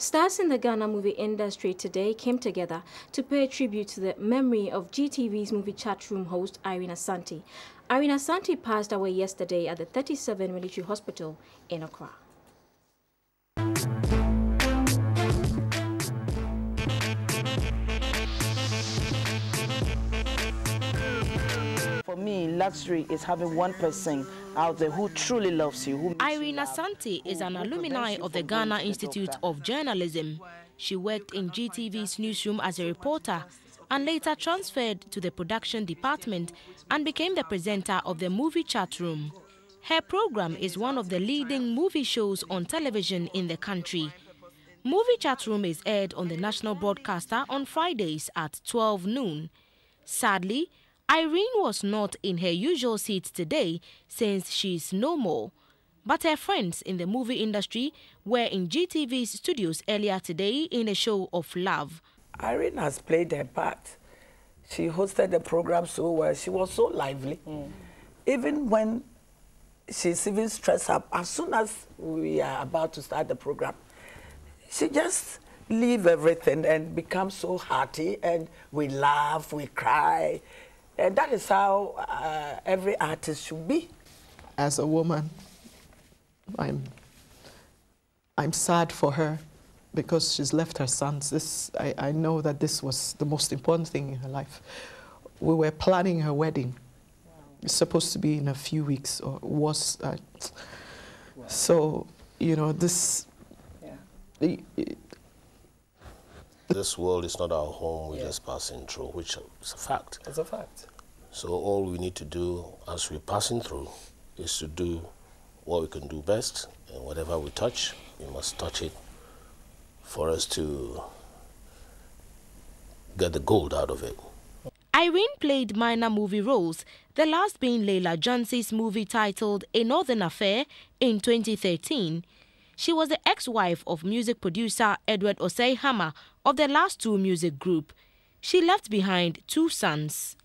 Stars in the Ghana movie industry today came together to pay tribute to the memory of GTV's movie chat room host Irene Asante. Irene Asante passed away yesterday at the 37 Military Hospital in Accra. For me, luxury is having one person out there who truly loves you. Who Irene Asante is an alumni of the Ghana Institute of Journalism. She worked in GTV's newsroom as a reporter and later transferred to the production department and became the presenter of the movie chat room. Her program is one of the leading movie shows on television in the country. Movie Chat Room is aired on the national broadcaster on Fridays at 12 noon. Sadly, Irene was not in her usual seat today since she's no more. But her friends in the movie industry were in GTV's studios earlier today in a show of love. Irene has played her part. She hosted the program so well. She was so lively. Mm. Even when she's even stressed up, as soon as we are about to start the program, she just leave everything and become so hearty and we laugh, we cry. And that is how uh, every artist should be. As a woman, I'm, I'm sad for her because she's left her sons. This, I, I know that this was the most important thing in her life. We were planning her wedding. Wow. It's supposed to be in a few weeks, or was. Uh, wow. So, you know, this. Yeah. This world is not our home, we're yeah. just passing through, which is a fact. It's a fact. So all we need to do as we're passing through is to do what we can do best, and whatever we touch, we must touch it for us to get the gold out of it. Irene played minor movie roles, the last being Leila Djansi's movie titled A Northern Affair in 2013. She was the ex-wife of music producer Edward Osei Hammer of the Last Two Music Group. She left behind two sons.